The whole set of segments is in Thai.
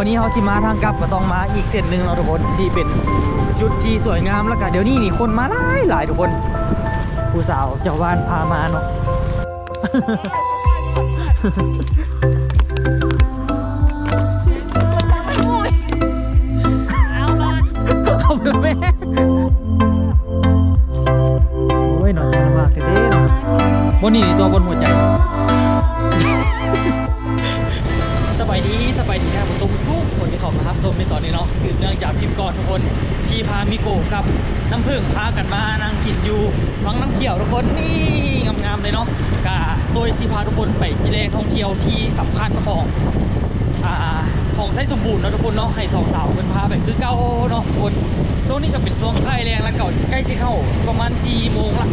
วันนี้เขาสิมาทางกลับก็ต้องมาอีกเส้นหนึ่งเราะทุกคนที่เป็นจุดที่สวยงามแล้วก็เดี๋ยวนี้นี่คนมาหลายหลายทุกคนผู้สาวเจ้าบ้านพามาเนาะเอาเลยเข้าไปแล้วแม่โอ้ยหน่อยจะลำบากกันเด้เนาะบนนี่นี่ตัวบนหัวใจายดีสบายดีครับผมทุกคนที่เข้ามารับชมในตอนนี้เนาะสืบเนื่องจากคลิปก่อนทุกคนชีพามิโกะกับน้ำผึ้งพากันมานั่งกินอยู่วังน้ำเขียวทุกคนนี่งามๆเลยเนาะกะโดยชีพาทุกคนไปจิเลท่องเที่ยวที่สำคัญของอ่าของไซสมบูรณ์เนาะทุกคนเนาะให้สองสาวเป็นพาไปคือเก้าเนาะทุกคนช่วงนี้ก็เป็นช่วงใกล้แรงแล้วเก่าใกล้สิเข้าประมาณสี่โมงละ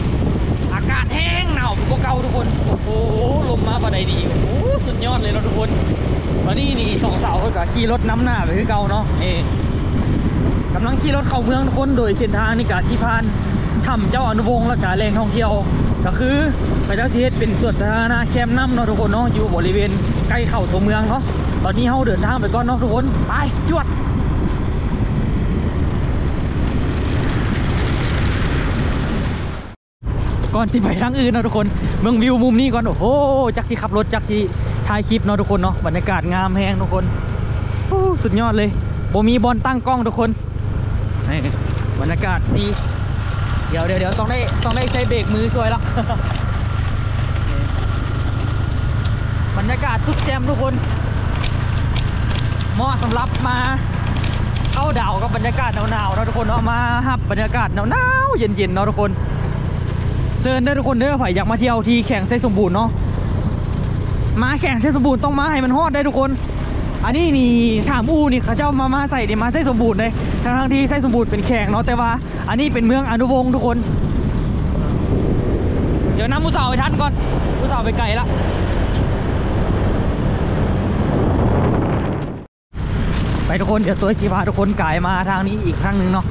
ากาศแห้งหนาวเป็นพวกเก่าทุกคน โอ้โห ลมมาปะใดดีโอ้โหสุดยอดเลยเราทุกคน ตอนนี้นี่สองสาวคนกับขี่รถน้ำหน้าไปคือเก่าเนาะ เอกกำลังขี่รถเข้าเมืองทุกคน โดยเส้นทางนี่กาที่พานทำเจ้าอนุวงศ์และกาแรงท่องเที่ยว ก็คือพระเจ้าเทศเป็นส่วนสาธารณะแคมป์น้ำเนาะทุกคนเนาะ อยู่บริเวณใกล้เข้าตัวเมืองเนาะ ตอนนี้เราเดินทางไปก่อนเนาะทุกคน ไปจวด ก่อนสิไปทางอื่นนะทุกคนเมืองวิวมุมนี้ก่อนโอ้โหจักสิขับรถจักสิถ่ายคลิปเนาะทุกคนเนาะบรรยากาศงามแฮงทุกคนโอ้สุดยอดเลยบ่มีบอลตั้งกล้องทุกคนบรรยากาศดีเดี๋ยวเดี๋ยวเดี๋ยวต้องได้ต้องได้ใช้เบรกมือช่วยละนี่บรรยากาศสุดแจ่มทุกคนเหมาะสำหรับมาเข้าดาวกับบรรยากาศหนาวๆเนาะทุกคนเนาะมาฮับบรรยากาศหนาวๆเย็นๆเนาะทุกคน เชิญเด้ทุกคนเด้อไผ่อยากมาเที่ยวที่แข่งไส้สมบูรณ์เนาะมาแข่งไส้สมบูรณ์ต้องมาให้มันฮอดได้ทุกคน อันนี้นี่ถามอูนี่เขาเจ้ามามาใส่เดี๋ยวมาไส้สมบูรณ์เลยทั้งทที่ไส้สมบูรณ์เป็นแข่งเนาะแต่ว่า อันนี้เป็นเมืองอนุวงศ์ทุกคน เดี๋ยวน้ำมูสาวไปทันก่อนมูสาวไปไกลละไปทุกคนเดี๋ยวตัวจีพาทุกคนกายมาทางนี้อีกครั้งหนึ่งเนาะ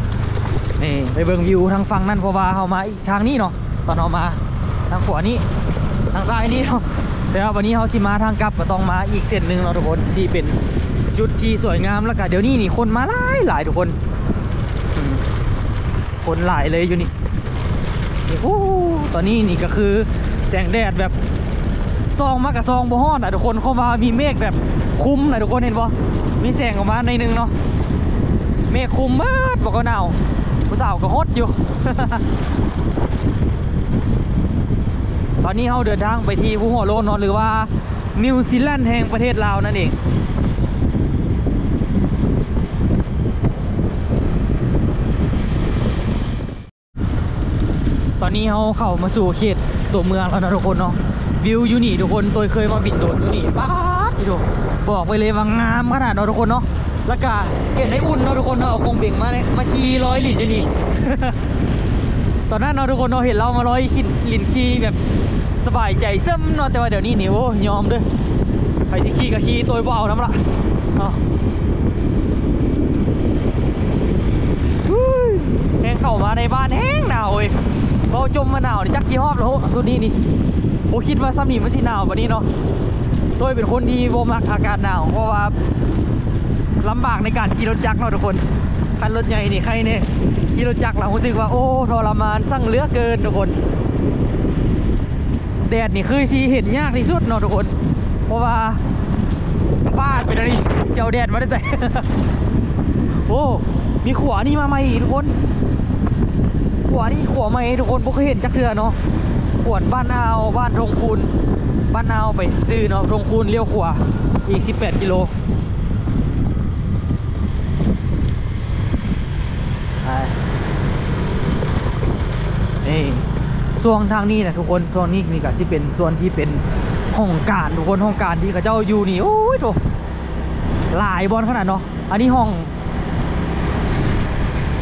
นี่ไปเบิ่งวิวทางฝั่งนั่นเพราะว่าเขามาอีกทางนี้เนาะ ตอนเรามาทางขวานี้ทางซ้ายนี้เนาะแต่ว่าวันนี้เขาสิมาทางกลับก็ต้องมาอีกเส้นหนึ่งเนาะทุกคนที่เป็นจุดที่สวยงามแล้วก็เดี๋ยวนี้นี่คนมาหลายหลายทุกคนคนหลายเลยอยู่นี่โอ้ตอนนี้นี่ก็คือแสงแดดแบบซองมากกับซองบ่ฮอดอะทุกคนเข้ามามีเมฆแบบคลุมนะทุกคนเห็นบ่มีแสงออกมาในหนึงเนาะเมฆคุ้มมากบอกว่าหนาวผู้สาวก็ฮดอยู่ ตอนนี้เราเดินทางไปที่ภูหัวโลนนอะหรือว่านิวซีแลนด์แห่งประเทศลาวนั่นเองตอนนี้เขาเข้ามาสู่เขตตัวเมืองแล้วนะทุกคนเนาะวิวอยู่นี่ทุกคนตัวเคยมาบินโดรนอยู่นี่ป๊าดทีดูบอกไปเลยว่างามขนาดเนาะทุกคนเนาะแล้วก็เห็นได้อุ่นเนาะทุกคนเนาะเอากงเบ่งมาเลยมาขี่ร้อยหลินอยู่นี่ อนนั้นเนาะทุกคนเนาะเห็นเรามาร้อยขินลินขี่แบบสบายใจซ้มเนาะแต่ว่าเดี๋ยวนี้นี่โอ้ยอมด้วยใครที่ขี่ก็ขี่ตัวเบาน้ำละเนาะแห้งเข้ามาในบ้านแห้งหนาวเว้ยพอจมมาหนาวนี่จักกี่รอบแล้วสุดนี้นี่โอคิดว่าซ้ำนี่มันสิหนาวแบบนี้เนาะตัวเป็นคนที่โบมักอากาศหนาวเพราะว่าลำบากในการขี่รถจักรเนาะทุกคนคันรถใหญ่นี่ใครเนี่ย ขี่รถจักรเรารู้สึกว่าโอ้ทรมานสั่งเลือเกินทุกคน แดดนี่คือชีเห็นยากที่สุดเนาะทุกคน เพราะว่าฟาดไปแล้วนี่เจ้าแดดมาได้ใจโอ้มีขวานี่มาใหม่ทุกคน ขวานี่ขวาใหม่ทุกคนพวกเคยเห็นจักเทือเนาะขวนบ้านเอาบ้านทงคูนบ้านเอาไปซื้อเนาะทงคูนเลี้ยวขวาอีก 18 กิโลไปนี่ ส่วนทางนี้นะทุกคนส่วนนี้นี่ก็สิเป็นส่วนที่เป็นห้องการทุกคนห้องการที่เขาเจ้าอยู่นี่โอ้ยโถหลายบอลขนาดเนาะอันนี้ห้อง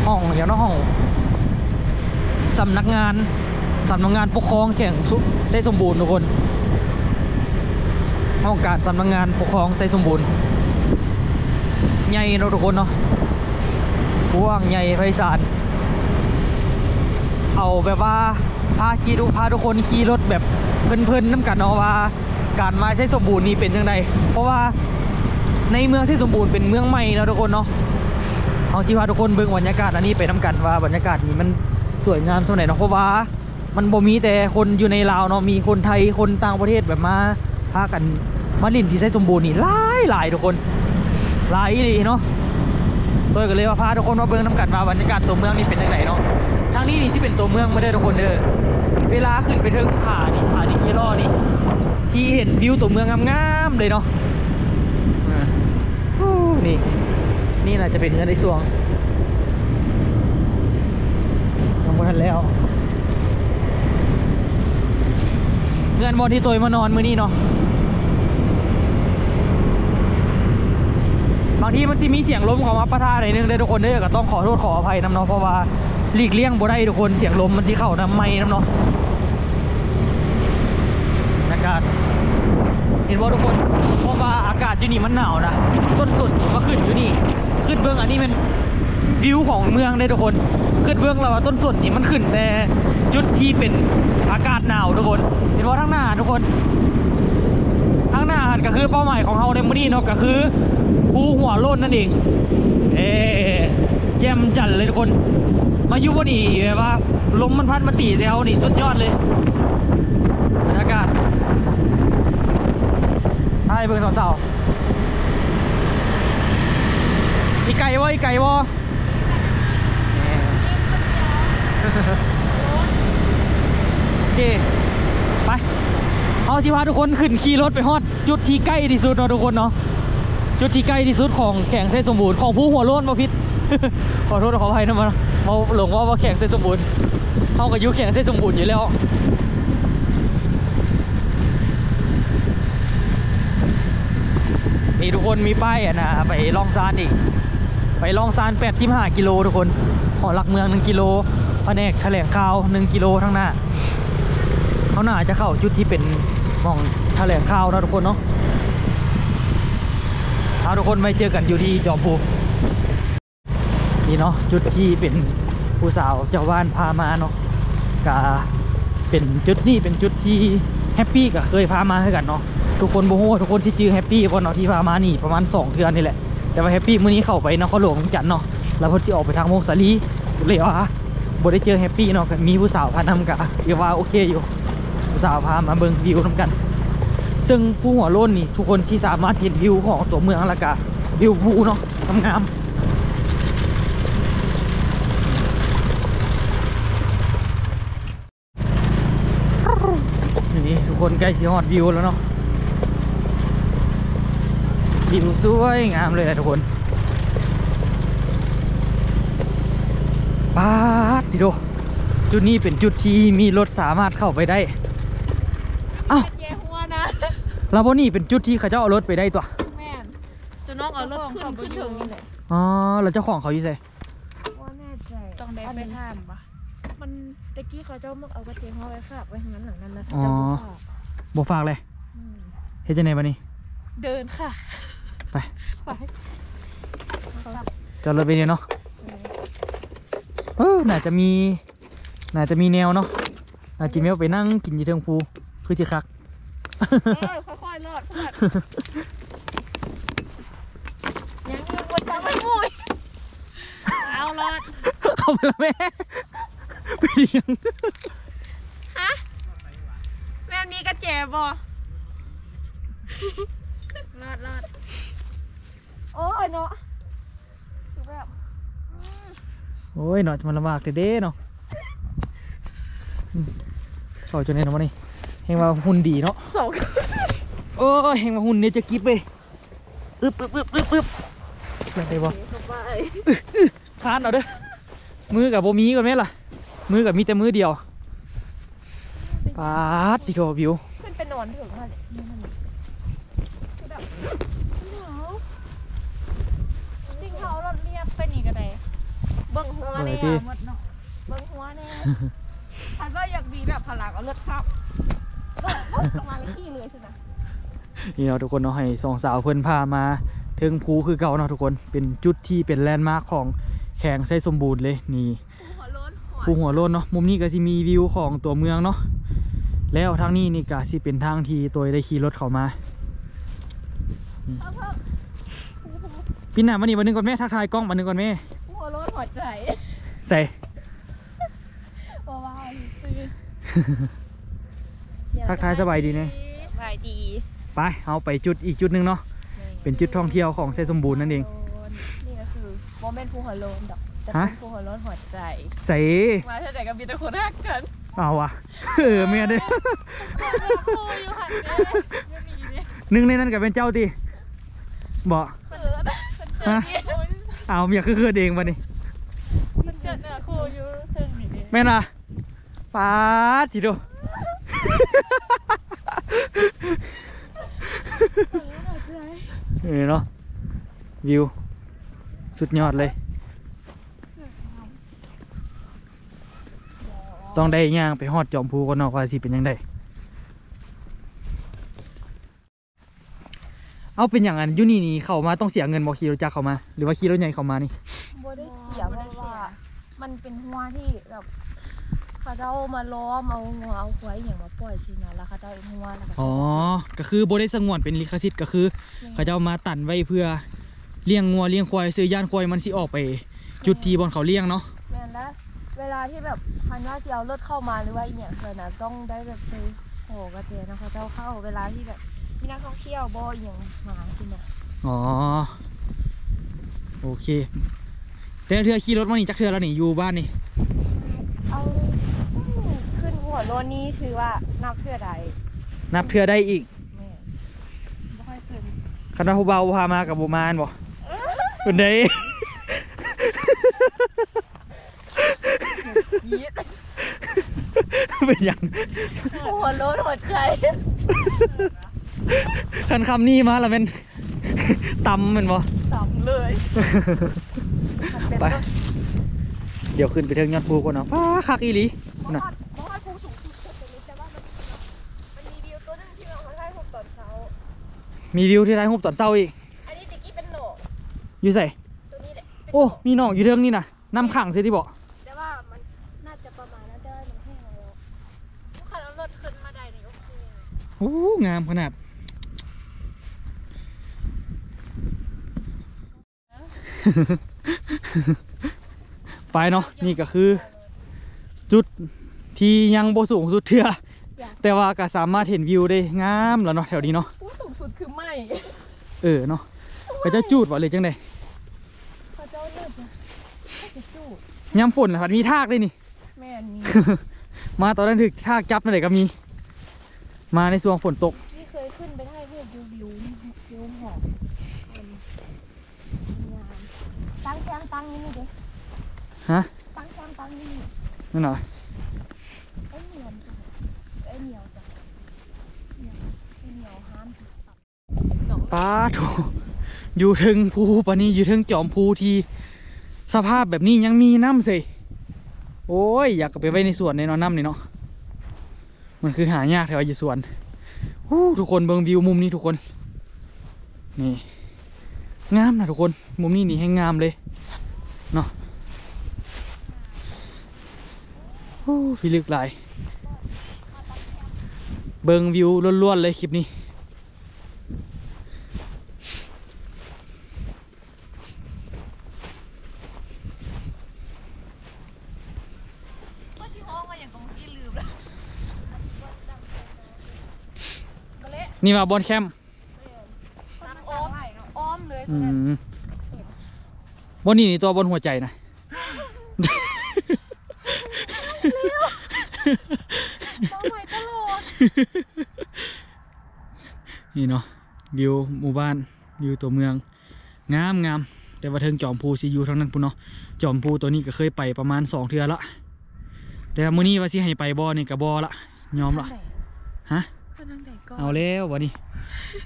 ห้องอย่างน้ห้องสำนักงานสำนักงานปกครองแข่งสุไซสมบูรณ์ทุกคนห้องการสำนักงานปกครองไซสมบูรณ์ใหญ่เนาะทุกคนเนาะกว้างใหญ่ไพศาล เอาแบบว่าพาขี่ทุกพาทุกคนขี่รถแบบเพลินๆน้ำกันเนาะว่า การมาใช้สมบูรณ์นี่เป็นยังไงเพราะว่าในเมืองที่สมบูรณ์เป็นเมืองใหม่แล้วทุกคนเนาะเอาสิพาทุกคนเบิ่งบรรยากาศอันนี้ไปน้ำกันว่าบรรยากาศนี้มันสวยงามเท่าไหร่เนาะเพราะว่ามันบ่มีแต่คนอยู่ในลาวเนาะมีคนไทยคนต่างประเทศแบบมาพากันมาลินที่ไซสมบูรณ์นี่หลายหลายทุกคนหลายอีหลีเนาะเปิดกันเลยว่าพาทุกคนมาเบิ่งน้ำกันว่าบรรยากาศตัวเมืองนี่เป็นยังไงเนาะางนี้นี่สิเป็นตัวเมืองไมาเด้ทุกคนเด้อเวลาขึ้นไปถึงผานี่ผานี่กี่ล้อนี่ ที่เห็นวิวตัวเมืองงามๆเลยเนาะนี่ นี่น่าจะเป็นเงินในสวงทำกันแล้วเงินบอลที่ตัวมานอนมือนี้เนาะบางทีมันจะมีเสียงล้มของอัปปะทาหน่อยนึงเด้อทุกคนเด้อก็ต้องขอโทษขออภัยนำเนาะเพราะว่า หลีกเลี่ยงบ่ได้ทุกคนเสียงลมมันที่เข้าน้ำไม่น้ำเนาะอากาศเห็นว่าทุกคนเพราะว่าอากาศอยู่นี่มันหนาวนะต้นสุดก็ขึ้นอยู่นี่ ขึ้นเบื้องอันนี้เป็นวิวของเมืองเลยทุกคน ขึ้นเบื้องเราว่าต้นสุดนี่มันขึ้นแต่จุดที่เป็นอากาศหนาวทุกคน เห็นว่าทั้งหน้าทุกคนทั้งหน้าก็คือเป้าหมายของเราในมื้อนี้เนาะก็คือภูหัวโล้นนั่นเองเอ๊แจ่มจันเลยทุกคน มาอยู่บนนี่แบบว่าลมมันพัดมาตีแซวนี่สุดยอดเลยบรรยากาศใช่เบิ่งสาวๆอีไก่วะอีไก่วะโอเค ไป เอาสิพาทุกคนขึ้นขี่รถไปฮอด จุดที่ใกล้ที่สุดเนาะทุกคนเนาะจุดที่ใกล้ที่สุดของแข่งเส้นสมบูรณ์ของผู้หัวโล้นบ่พิษขอโทษขออภัยนะมัน มาหลงว่าว่าแข่งเส้นสมบูรณ์เขากับยุแข่งเส้นสมบูรณ์อยู่แล้วนี่ทุกคนมีป้ายอะนะไปล่องซานอีก ไปล่องซาน85กิโลทุกคนหอหลักเมือง1กิโลแผนกแถลงข่าว1กิโลทั้งหน้าเขาหน้าจะเข้าจุดที่เป็นหม่องแถลงข่าวนะทุกคนเนาะเอาทุกคนไปเจอกันอยู่ที่จอมพู นี่เนาะจุดที่เป็นผู้สาวเจ้าบ้านพามาเนาะกะเป็นจุดนี้เป็นจุดที่แฮปปี้ก็เคยพามาให้กันเนาะทุกคนบ่ฮู้ว่าทุกคนที่ชื่อแฮปปี้บ่เนาะที่พามานี่ประมาณ2เดือนนี่แหละแต่ว่าแฮปปี้มื้อนี้เข้าไปนครหลวงจันเนาะแล้วพิ่นสิออกไปทางพงสาลีเลยว่าบ่ได้เจอแฮปปี้เนาะมีผู้สาวพานำกะเรียกว่าโอเคอยู่ผู้สาวพามาเบิ่งวิวนำกัน ซึ่งภูหัวโล้นนี่ทุกคนที่สามารถเห็นวิวของตัวเมืองแล้วก็วิวภูเนาะงามๆนี่ทุก คนใกล้สิฮอดวิวแล้วเนาะวิวสวยงามเลยนะทุกคนปาดติโดจุดนี้เป็นจุดที่มีรถสามารถเข้าไปได้เอ้าแย่หัวนะแล้วบนนี่เป็นจุดที่เขาเจ้าเอารถไปได้ตัวแม่นจะน้องเอารถขึ้นขึ้นถึงนี่แหละอ๋อแล้วเจ้าของเขาอยู่ไสว่าแน่ใจต้องได้ไปถามปะมันตะกี้เขาเจ้ามึกเอากระเทียมเขาไว้ฝากไว้ทางนั้นหลังนั้นนะอ๋อเจ้า บ่ฝากบ่ฝากเลยอืมเฮ็ดจังไดบัดนี้ เดินค่ะ ไป ไปจอดรถไปเดียวเนาะเออน่าจะมีน่าจะมีแนวเนาะน่าจะมีเอาไปนั่งกินอยู่เทิงภูคือสิคักเออค่อยๆรอดเพื่อนยังอีกวันจังไม่มุยเอารอดเข้าไปแล้วแม่ไปเลี้ยงฮะ แม่มีกระเจ็บบ่รอดรอดโอ้ยเนาะคือแบบโอ้ยเนาะจะมันลำบากเด้ๆเนาะอืมเข้าจนเห็นแล้วมั้นี่เฮงว่าหุ่นดีเนาะสองโอ้ยเฮงว่าหุ่นเนี่ยจะกิบไปอึบอึบอึบอึบอึบได้ได้บ่สบายคานเอาเด้อมือกับโบมีก่อนไหมล่ะ มือกับมีแต่มือเดียว ปาดติโถวิวขึ้นไปนอนถึงมันนี่มันคือแบบหนาวจริงเขาเอารถเรียบไปนี่ก็ได้เบิ่งหัวเนี่ยหมดเนาะเบิ่งหัวเนี่ยถ้าก็อยากมีแบบพลังเอารถขับก็ประมาณขี้เลยใช่ไหมนี่เนาะทุกคนเนาะให้สองสาวเพิ่นพามาถึงภูคือเก่าเนาะทุกคนเป็นจุดที่เป็นแลนด์มาร์คของแข่งไซสมบูรณ์เลยนี่หัวโล้นหัวภูหัวโล้นเนาะมุมนี้ก็สิมีวิวของตัวเมืองเนาะ แล้วทางนี้นี่ก็สิเป็นทางที่ตัวได้ขี่รถเข้ามาเพิ่มพี่หน้ามานี่วันหนึงก่อนแม่ทักทายกล้องวันหนึงก่อนแม่หัวโลดหัวใจใส่เพราะว่าซื้อทักทายสบายดีเนี่ยสบายดี ไปเอาไปจุดอีกจุดหนึงเนาะเป็นจุดท่องเที่ยวของเซสมบูรณ์นั่นเองนี่ก็คือโมเมนต์ภูหัวโลนดอกแต่ฮะเป็นภูหัวโลนหัวใจใส่มาเท่าไหร่ก็มีแต่คนรักกัน เอาวะเออแม่เด้อครูอยู่หันเด้ไม่มีเนี่ยหนึ่งในนั้นก็เป็นเจ้าตีบ่เกิดฮะเอาเมียคือคือเองวะนี่มันเกิดเนี่ยครูอยู่ถึงนี่เนี่ยแม่น่ะป้าดจิโดเออเนาะวิว สุดยอดเลย ต้องได้ย่างไปฮอดจอมภูก่อนเนาะว่าสิเป็นยังไงเอาเป็นอย่างนั้นอยูนี่นี่เข้ามาต้องเสียเงินบ่ขี่รถจักรเข้ามา หรือว่าขี่รถใหญ่เข้ามานี่บ่ได้เสียเพราะว่า มันเป็นหัวที่แบบเขาเจ้ามาล้อมเอางัวเอาควายอย่างมาปล่อยชินะแล้วเขาเจ้าเอาหัวแล้วก็อ๋อก็คือบ่ได้สงวนเป็นลิขสิทธิ์ก็คือ เขาจะเอามาตันไว้เพื่อเลี้ยงงัวเลี้ยงควายซื้อย่านควายมันสิออกไป จุดที่บอนเขาเลี้ยงเนาะแม่นแล้ว เวลาที่แบบพันว่าจะเอารถเข้ามาหรือว่าอีเนี่ยเพื่อนนะต้องได้แบบไปโหกระเทียนะเขาเจ้าเข้าเวลาที่แบบมีนักท่องเที่ยวบ่อหย่างมาสินะอ๋อโอเคแต่เธอขี่รถมานี่จักเทือแล้วนี่อยู่บ้านนี่เอาขึ้นหัวรถนี้ถือว่านับเพื่อใดนับเทือได้อีกแม่บ่ค่อยขึ้นคณะผู้เบาพามากับบูมานบ่เป็นได ยีดเป็นหยังหัวรถหัวใจคันคำนี้มาแล้วเป็นตำแมันบ่ต่ำเลยมันเป็นไปรถเดี๋ยวขึ้นไปเทิงยอดภูก่อนเนาะป้าคักอีหลีบ่นะฮอดบ่ฮอดภูสูงสุดแต่นี้แต่ว่ามันมันมีวิวตัวหนึงที่เรามาได้ผมตอนเช้า มีวิวที่ไรหุบตอนเศร้าอีก อันนี้ตะกี้เป็นโหนกอยู่ใส่ตัวนี้แหละเป็นโอ้โหนกมีน้องอยู่เทิงนี่นะน้ำขังเสียที่บอก โอ้งามขนาดไปเนาะนี่ก็คือ จุดที่ยังโบสูงสุดเทือแต่ว่าก็สามารถเห็นวิวได้งามแล้วเนาะแถวนี้เนาะผู้สูงสุดคือไม่เออเนาะก็จะจูดว่าเลยจังไดเขาเจ้าเลิศนะเขาจะจูดย้ำฝนนะครับมีทากด้วยนี่ แม่นี่มาตอนนั้นถึกทากจับนั่นแหละก็มี มาในช่วงฝนตกนี่เคยขึ้นไปได้เพื่อวิววิววิวหอมมันงามตั้งแคมป์ตั้งนี่นี่เด้ฮะตั้งแคมป์ตั้งนี่นี่นั่นเหรอไอ้เหนียวจ้ะไอ้เหนียวจ้ะเหนียวไอ้เหนียวห้ามตัดป้าโถอยู่ถึงภูปะนี้อยู่ถึงจอมภูที่สภาพแบบนี้ยังมีน้ำสิโอ้ยอยากกลับไปไว้ในสวนในเนอนน้ำนี่เนาะ มันคือหายากแถวอยู่สวนทุกคนเบิ่งวิวมุมนี้ทุกคน นี่งามนะทุกคน มุมนี้นี่ให้งามเลยเนาะพี่ลึกหลาย เบิ่งวิวล้วนๆเลยคลิปนี้ ก็ชิฮ้องมาอย่างกองที่ลืมแล้วก็เละ นี่มาบอนแคมป์น้ำอ้อมอ้อมเลยอืมบนนี่นี่ตัวบนหัวใจนะต้องไว้ตลอดนี่เนาะวิวหมู่บ้านวิวตัวเมืองงามงามแต่ว่าเทิงจอมภูซีอยู่ทั้งนั้นพุ่นเนาะจอมภูตัวนี้ก็เคยไปประมาณสองเทือละแต่มื้อนี้ว่าสิให้ไปบ่อนี่ก็บ่ละยอมละฮะขึ้นทางไหน ก่อนเอาแล้ววะนี่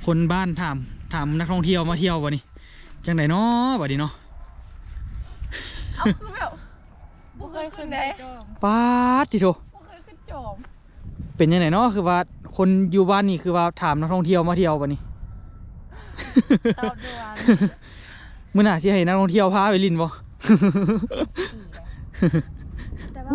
คนบ้านถามถามนักท่องเที่ยวมาเที่ยววะนี่จังไดเนาะวะนี่เนาะเอาคือแบบบุเคยขึ้นได้ป๊าดทีโถบุเคยขึ้นจอมเป็นยังไงเนาะคือว่าคนอยู่บ้านนี่คือว่าถามนักท่องเที่ยวมาเที่ยววะนี่ตอบด่วนมื่อหน่าสิให้นักท่องเที่ยวพาไปลินบ่แต่ว่า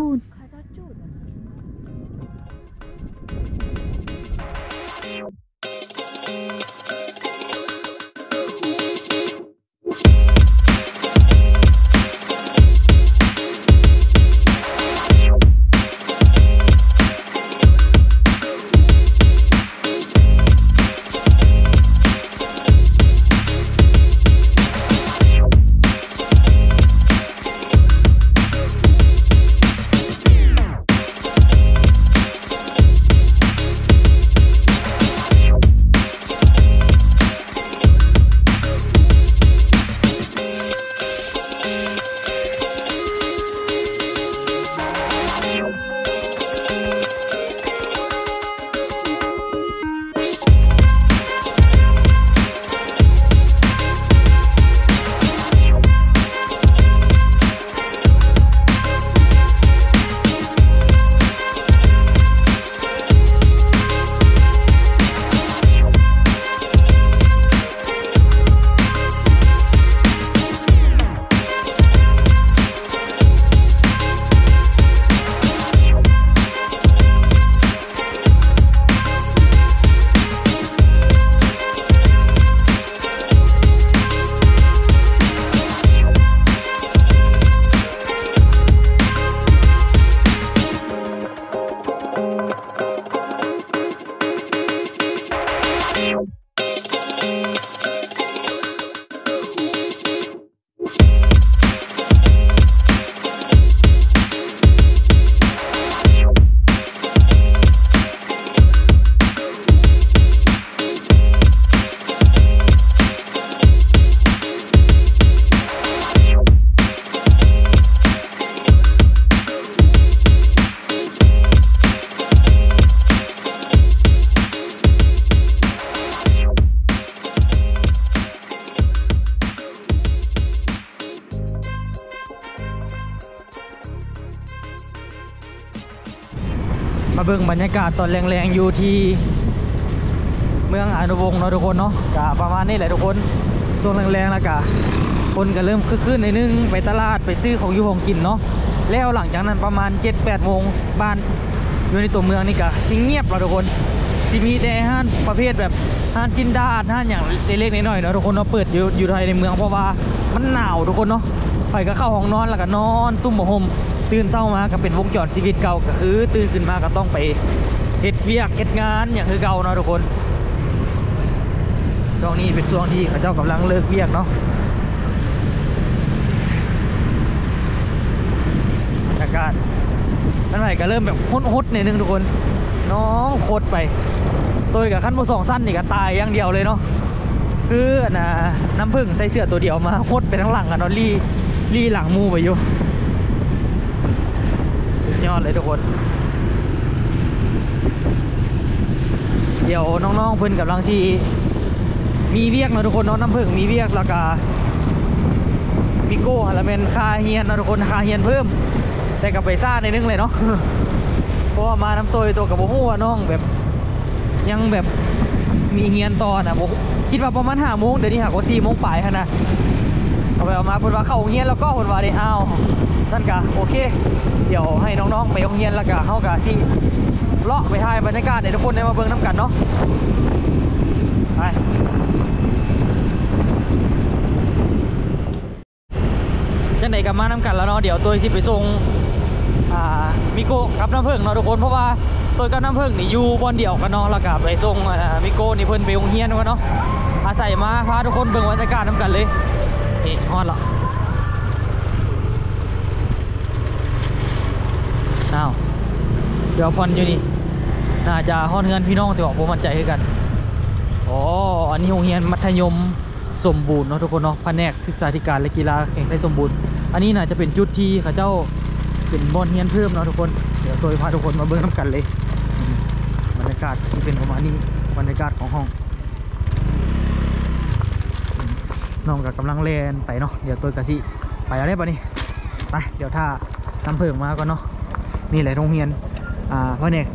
มาเบิ่งบรรยากาศตอนแรงๆอยู่ที่เมืองอนุวงศ์เนาะทุกคนเนาะกะประมาณนี้แหละทุกคนช่วงแรงๆแล้วกะคนก็เริ่มคึกคืนในนึงไปตลาดไปซื้อของอยู่ของกินเนาะแล้วหลังจากนั้นประมาณ 7-8โมงบ้านอยู่ในตัวเมืองนี่กะสิงเงียบแล้วทุกคนสิมีแต่ห้านประเภทแบบห้านจินดาห้านอย่างเล็กๆน้อยๆเนาะทุกคนเนาะเปิดอยู่อยู่ไทยในเมืองเพราะว่ามันหนาวทุกคนเนาะไปก็เข้าห้องนอนแล้วก็นอน ตุ้มบ่ห่ม ตื่นเช้ามาก็เป็นวงจรชีวิตเก่าก็คือตื่นขึ้นมาก็ต้องไปเฮ็ดเวียกเฮ็ดงานอย่างคือเก่าเนาะทุกคนช่วงนี้เป็นช่วงที่เขาเจ้ากำลังเลิกเวียกเนาะบรรยากาศนั่นไหนก็เริ่มแบบฮดๆในอยนึงทุกคน น้องโคตรไปตัวกับขั้นโมสองสั้นนี่ก็ตายอย่างเดียวเลยเนาะคือนะน้ำผึ้งใส่เสื้อตัวเดียวมาฮดไปทั้งหลังอะนาะรี่รี่หลังมูไปอยู่ ยอดเลยทุกคน เดี๋ยวน้องๆเพิ่นกำลังที่มีเวียกนาะทุกคนเนาะน้ำผึ้งมีเวียกแล้วก็มีโก้แล้วเป็นคาเฮียนนะทุกคนคาเฮียนเพิ่ม แต่กับไปซ่าในนึงเลยเนาะเพราะว่ามาน้ำตัวตัวกับโบฮู้ว่าน้องแบบยังแบบมีเฮียนต่อนะโบคิดว่าประมาณห้าโมงเดี๋ยวนี้หากว่าสี่โมงปลายฮะนะ เอาไปเอามาเพิ่นว่าเข้าโรงเฮียนแล้วก็เพิ่นว่าได้อ้าวท่านกะโอเค เดี๋ยวให้น้องๆไปโรงเฮียนแล้วก็เฮากะสิเลาะไปถ่ายบรรยากาศให้ทุกคนได้มาเบิ่งน้ำกันเนาะไปจังไหนกับมาน้ำกันแล้วเนาะเดี๋ยวตัวที่ไปส่งอ่ามิโก้กับน้ำผึ้งเนาะทุกคนเพราะว่าตัวกับน้ำผึ้งนี่อยู่บนเดียวกันเนาะแล้วก็ไปส่งมิโก้นี่เพิ่นไปโรงเรียนกันเนาะอาศัยมาพาทุกคนเบิ่งบรรยากาศน้ำกันเลย นี่ฮอดละอ้าว เดี๋ยวพอนอยู่นี่ น่าจะฮอดเงินพี่น้องแต่ว่าผมมั่นใจคือกัน อ๋อ อันนี้โรงเรียนมัธยมสมบูรณ์เนาะทุกคนเนาะแผนกศึกษาธิการและกีฬาแข่งขันสมบูรณ์ อันนี้น่าจะเป็นจุดที่เขาเจ้าเป็นบอลเฮียนเพิ่มเนาะทุกคน เดี๋ยวตัวพาทุกคนมาเบิ้งน้ำกันเลย บรรยากาศที่เป็นประมาณนี้ บรรยากาศของห้องอืม น้องกับกำลังเล่นไปเนาะเดี๋ยวตัวกะสิไปแล้วได้ปะนี่ไปเดี๋ยวถ้านำเพิ่งมาก่อนเนาะนี่แหละโรงเรียนอ่าแผนก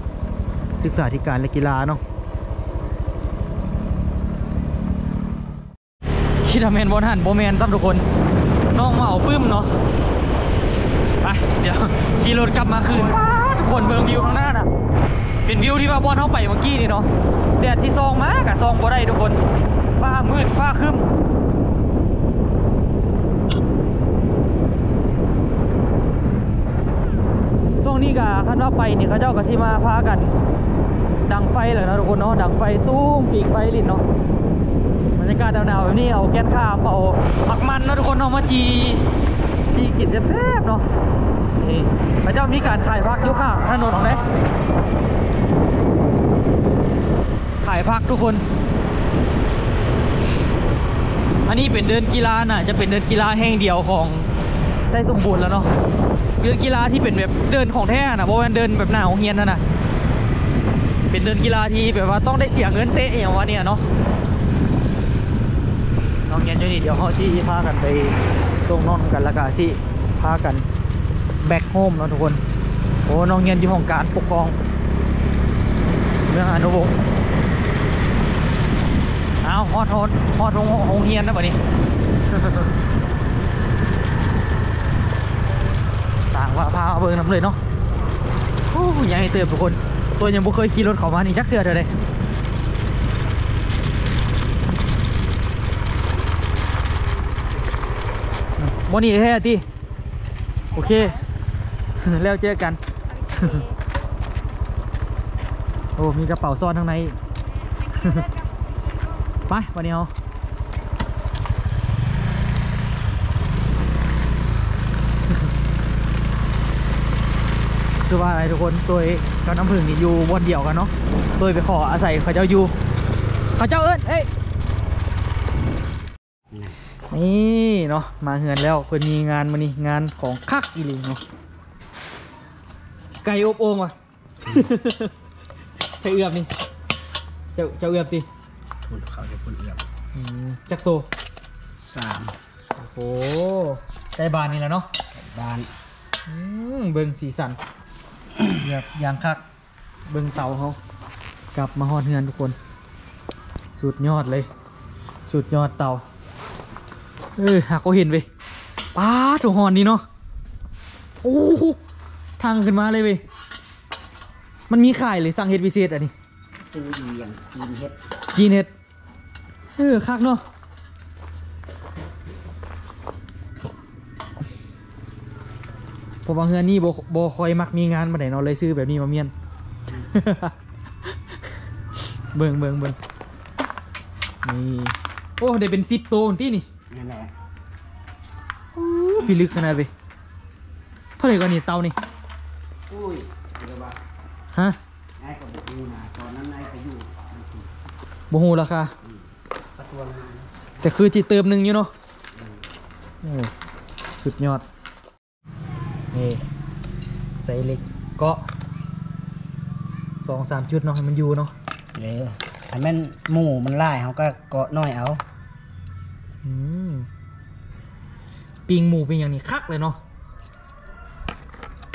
ศึกษาธิการและกีฬาเนาะคิดว่าแมนบอลหันโบแมนซ้ำทุกคนน้องมาเอาปื้มเนาะไปเดี๋ยวขี่รถกลับมาคืนป๊าทุกคนเบิ่งวิวข้างหน้าน่ะเป็นวิวที่ว่าบอลเข้าไปเมื่อกี้นี่เนาะแดดที่ซองมากับซองบ่ได้ทุกคนฟ้ามืดฟ้าครึ้มช่วง นี้กะคันว่าไปนี่เขาเจ้าก็ที่มาพากัน ดังไฟเลยนะทุกคนเนาะดังไฟตู้มปีกไฟลิ้นเนาะบรรยากาศหนาวๆแบบนี้เอาแกนข้ามเอาผักมันเนาะทุกคนเอามาจีจีกินแซ่บๆเนาะนี่พระเจ้ามีการขายพักยู่ข้างถนนของไหนขายพักทุกคน อันนี้เป็นเดินกีฬาน่ะจะเป็นเดินกีฬาแห่งเดียวของ ไส้สมบูรณ์แล้วเนาะเดินกีฬาที่เป็นแบบเดินของแท้นะเพราะว่าเดินแบบหน้าของเฮียนนั่นน่ะเป็นเดินกีฬาที่แบบว่าต้องได้เสียเงินเตะอย่างว่าเนี่ยเนาะน้องเงียนอยู่นี่เดี๋ยวเขาชี้พากันไปตรงนอนกันแล้วก็ชี้พากันแบ็คโฮมเนาะทุกคนโอ้น้องเงียนอยู่ห้องการปกครองเมืองอนุวงศ์เอาฮอดฮอดฮอดโรงเรียนนะบัดนี้ ต่าง ว่าพาเบิ่งน้ำเลยเนาะโอ้ยยังให้เติมทุกคน ตัวยังบ่เคยขี่รถเขามานี่จักเทื่อเท่าใดโมนี่แท้ทีโอเค แล้วเจอกัน โอ้ มีกระเป๋าซ่อนข้างใน ไปวันนี้เอา คือว่าอะไรทุกคนตัวกับน้ำผึ้งนี่อยู่บนเดียวกันเนาะตัวไปขออาศัยเขาเจ้าอยู่เขาเจ้าเอิ้นเอ้ยนี่เนาะมาเฮือนแล้วเพิ่นมีงานมานี่งานของคักอีหลีเนาะไก่อบโอ่งว่ะใครเอือบนี่เจ้าเจ้าเอือบติพุ่นเขาจะพุ่นเอี่ยมอืมจักโตสามโอ้โหใจบานนี่แหละเนาะบ้านอืมเบิ่งสีสันเอือบอย่างคักเบิ่งเตาเขากลับมาฮอดเฮือนทุกคน สุดยอดเลย สุดยอดเตาเออหากเขาเห็นเว้ยป้าดถูกหอนดีเนาะโอ้โหทางขึ้นมาเลยเว้ยมันมีขายเลยสั่งเฮ็ดพิเศษอันนี้ซื้อดีอย่างกินเฮ็ดกินเฮ็ดเออคักเนาะ เพราะว่าเฮือนนี่โบโบคอยมักมีงานมาไหนเนาะเลยซื้อแบบนี้มาเมียน เบิ่งเบิ่งเบิ่งนี่โอ้ได้เป็นสิบโตนที่นี่นั่นแหละพี่ลึกขนาดเลยเท่าไหร่กันนี่เตานี่อุ้ยเดี๋ยวว่าฮะไอ้กับบุนะตอนนั้นไอ้ก็อยู่นั่นคือโบฮูราคาประตูงานแต่คือที่เติมหนึ่งอยู่เนาะโอ้สุดยอด นี่ใส่เหล็กเกาะสองสามจุดเนาะให้มันอยู่เนาะเดี๋ยวอันมันหมูมันไล่เขาก็เกาะน้อยเอา อืมปิงหมูเป็นอย่างนี้คักเลยเนาะ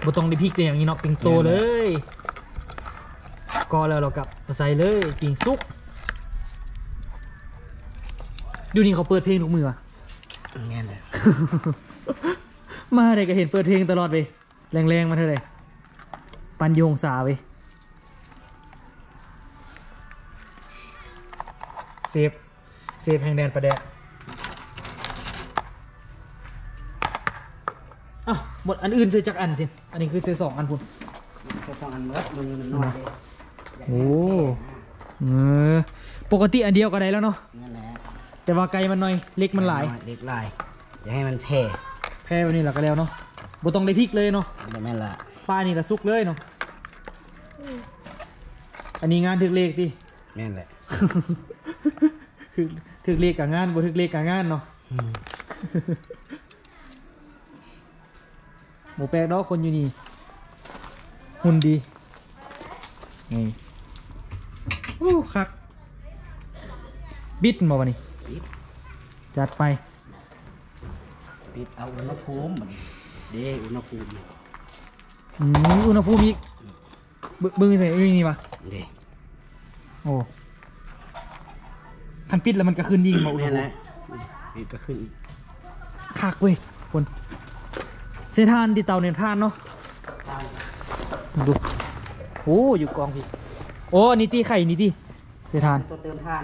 บ่ต้องได้พริกเลยอย่างนี้เนาะปิงโตเลย ก็แล้วเรากลับมาใส่เลยปิงซุกอยู่นี่เขาเปิดเพลงทุกมือวะเนี่ยเลย มาเลยก็เห็นเปิดเพลงตลอดไปแรงๆมาเท่าไหร่ปันโยงสาไปเซฟเซฟแห่งแดนประแดะอ้าวหมดอันอื่นซื้อจากอันสิ อันนี้คือซื้อสองอันพุ่นจะต้องอันเมื่อมันมันน้อยเลยโอ้เออปกติอันเดียวก็ได้แล้วเนาะนั่นแหละแต่ว่าไกลมันหน่อยเล็กมันหลายเล็กหลายอย่าให้มันแผ่ แพ้วันนี้เราก็แล้วเนาะบ่ต้องได้พริกเลยเนาะเดี๋ยวแม่นละป้านี่ละสุกเลยเนาะอันนี้งานถึกเลขดิแม่นแหละถึกถึกเลขกับงานบ่ถึกเลขกับงานเนาะอืมหมูแปลกดอกคนอยู่นี่หุ่นดีนี่โอ้คักบิดมาวันนี้ปิดจัดไป ปิดเอาอุณหภูมิมันเด้อุณหภูมิอืมอุณหภูมิอีกบึบึ้งใส่อึ้งนี่ปะเด้โอ้คันปิดแล้วมันก็ขึ้นยิงมาอุณหแม่นภูแหละมิปิดก็ขึ้นอีกคักเว้ยคนเซทานที่เตาเนี่ยทานเนาะดูโอ้อยู่กองพี่โอ้อันนี่ตีไข่นี่ตีเสยทานตัวเติมทาน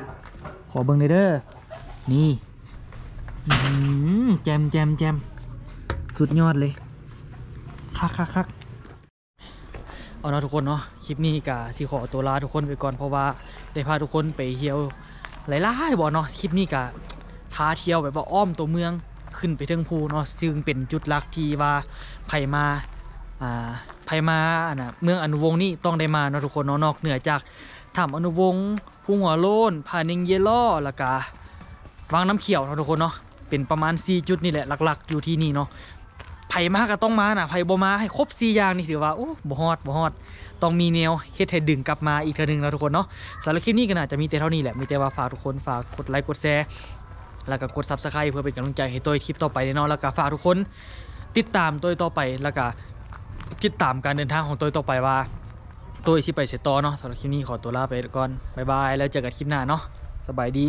ขอเบิ้งเลยเด้อนี่อื้อหือ แจมแจมแจมสุดยอดเลยคักคักคักเอาเนาะทุกคนเนาะคลิปนี้กะสิขอตัวลาทุกคนไปก่อนเพราะว่าได้พาทุกคนไปเที่ยวหลายๆบ่เนาะคลิปนี้กะพาเที่ยวแบบว่าอ้อมตัวเมืองขึ้นไปเทิงภูเนาะซึ่งเป็นจุดหลักที่ว่าไผ่มาอ่าไผ่มาอะเมืองอนุวงศ์นี่ต้องได้มาเนาะทุกคนเนาะนอกเหนือจากถ้ำอนุวงศ์ภูหัวโลนผานิงเยล่อแล้วก็วังน้ำเขียวเนาะทุกคนเนาะ เป็นประมาณ 4 จุดนี่แหละหลัก ๆ อยู่ที่นี่เนาะไผมาก็ต้องมาน่ะไผบ่มาให้ครบ4อย่างนี่ถือว่าโอ้บ่ฮอดบ่ฮอดต้องมีแนวเฮ็ดให้ดึงกลับมาอีกเทื่อนึงนะทุกคนเนาะสำหรับคลิปนี้ก็น่าจะมีแต่เท่านี้แหละมีแต่ว่าฝากทุกคนฝากกดไลค์กดแชร์แล้วก็กด Subscribe เพื่อเป็นกำลังใจให้ตัวคลิปต่อไปเนาะแล้วก็ฝากทุกคนติดตามตัวต่อไปแล้วก็ติดตามการเดินทางของตัวต่อไปว่าตัวสิไปเสยต่อเนาะสำหรับคลิปนี้ขอตัวลาไปก่อน bye bye แล้วเจอกันคลิปหน้าเนาะสบายดี